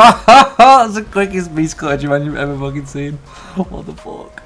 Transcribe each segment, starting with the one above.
Ha ha ha! That's the quickest beast clutch you've ever fucking seen. What the fuck?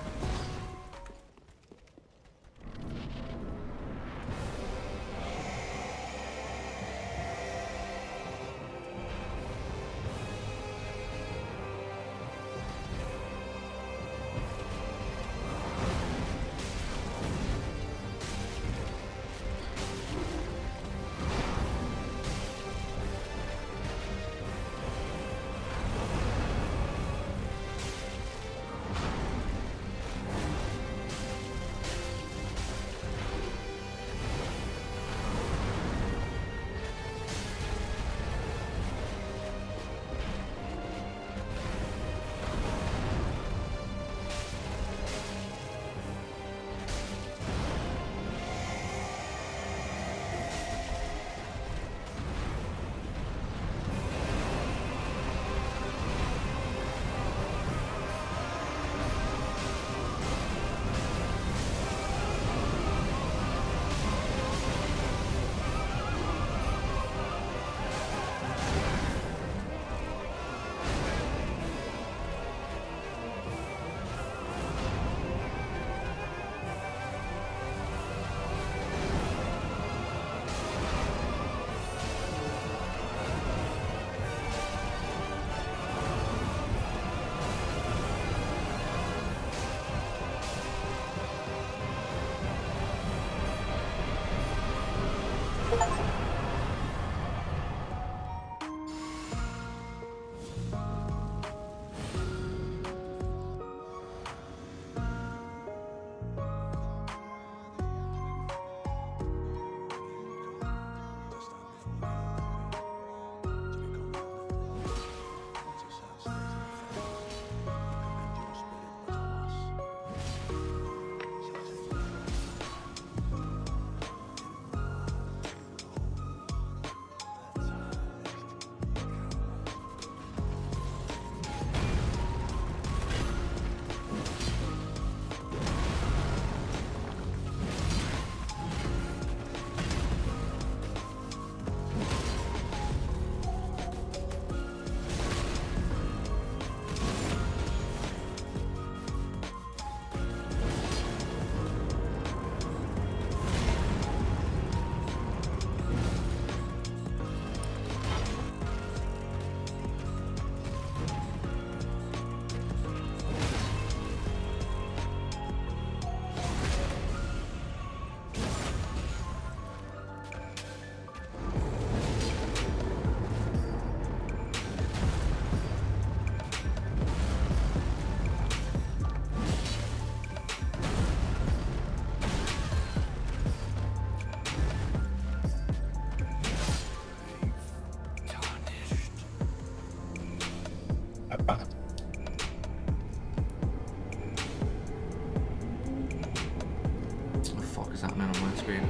Happening screen?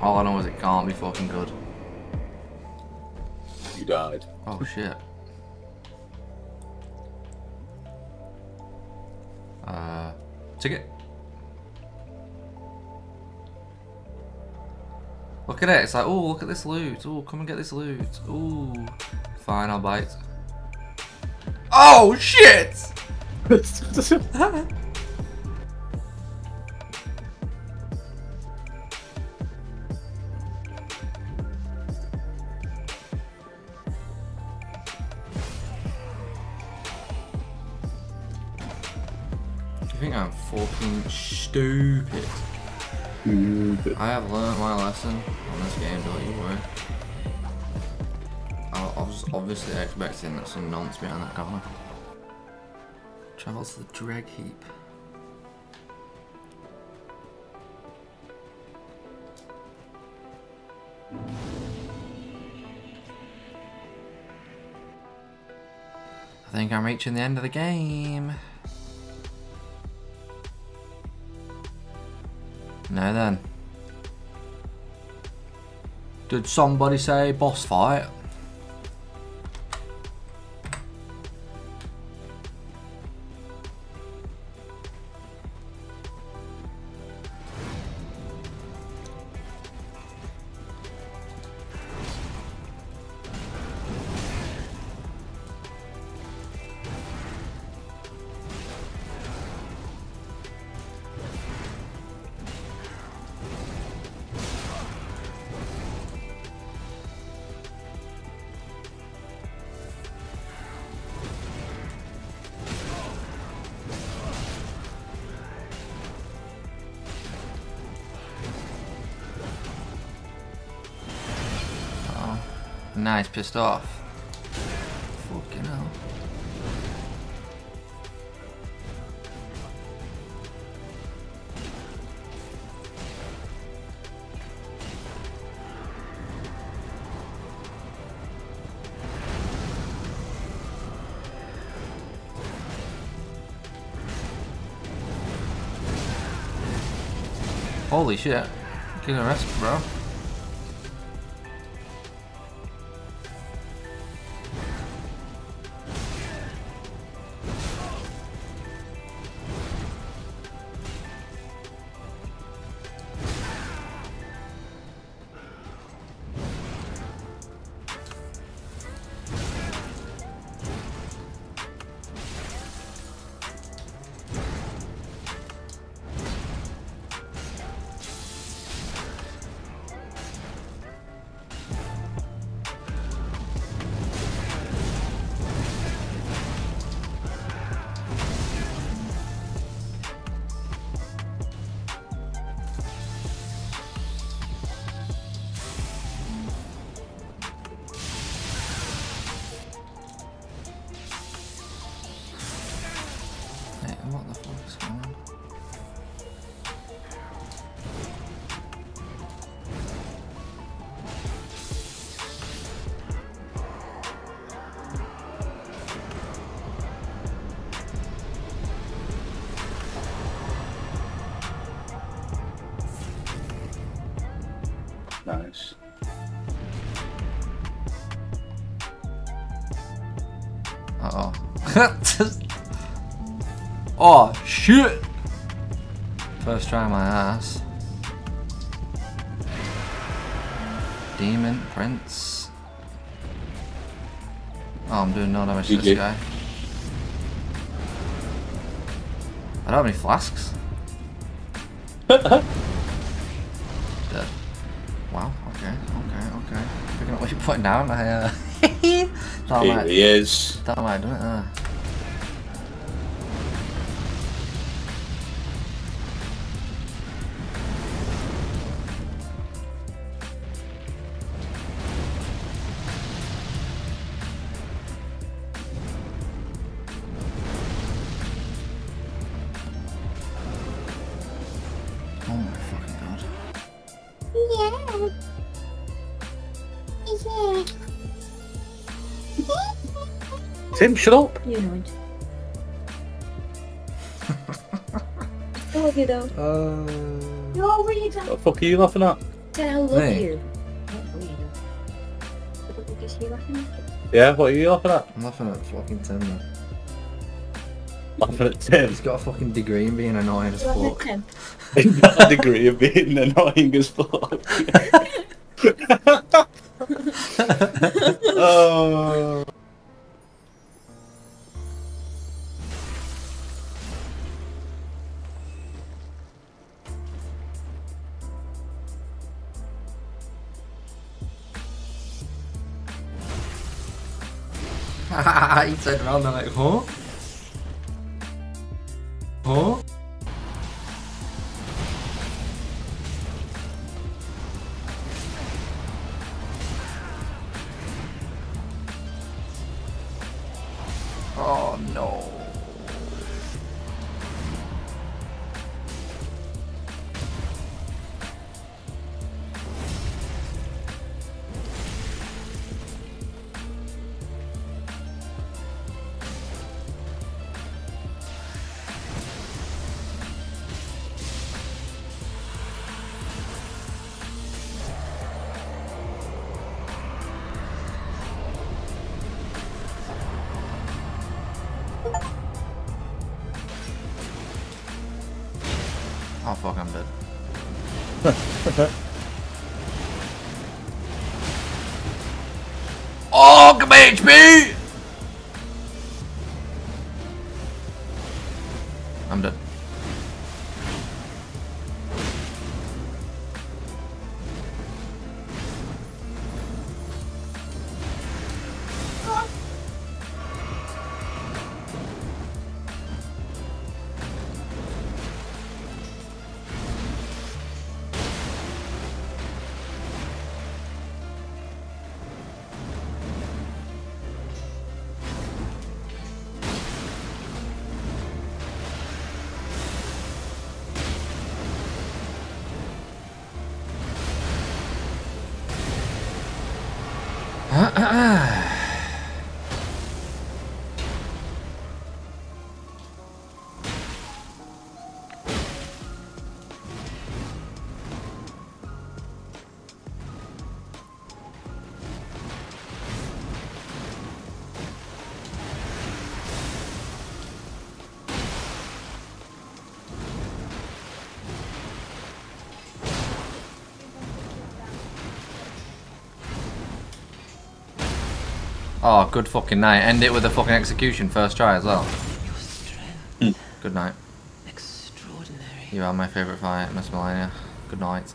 All I know is it can't be fucking good. You died. Oh shit. Uh, ticket. Look at it. It's like, oh, look at this loot. Oh, come and get this loot. Oh, fine, I'll bite. Oh shit! You think I'm fucking stupid? Stupid. I have learned my lesson on this game, don't you worry. I, was obviously expecting that some nonce behind that corner. Travel to the dreg heap. I think I'm reaching the end of the game. Now then. Did somebody say boss fight? Nice, pissed off. Fucking hell. Holy shit. Get a rest, bro. The fuck is going on? Nice. Uh oh. oh shit! First try my ass. Demon Prince. Oh, I'm doing no damage to this guy. I don't have any flasks. Dead. Wow, okay, okay, okay. Picking up what you're putting down, I uh Here might he is. I might have done it there. Tim, shut up. You know it. I love you though. Uh, No, read what the fuck are you laughing at? Said I love Me? you. Not for you. What the fuck is she laughing at? Yeah, what are you laughing at? I'm laughing at fucking Tim man. Laughing at Tim. He's got a fucking degree in being annoying as fuck. Tim. He's got a degree of being annoying as fuck. oh. Around and like, huh? Huh? Oh, I'm dead. oh, come HP! I'm dead. 아, 아, 아. Oh, good fucking night. End it with a fucking execution first try as well. Good night. Extraordinary. You are my favourite fight, Miss Melania. Good night.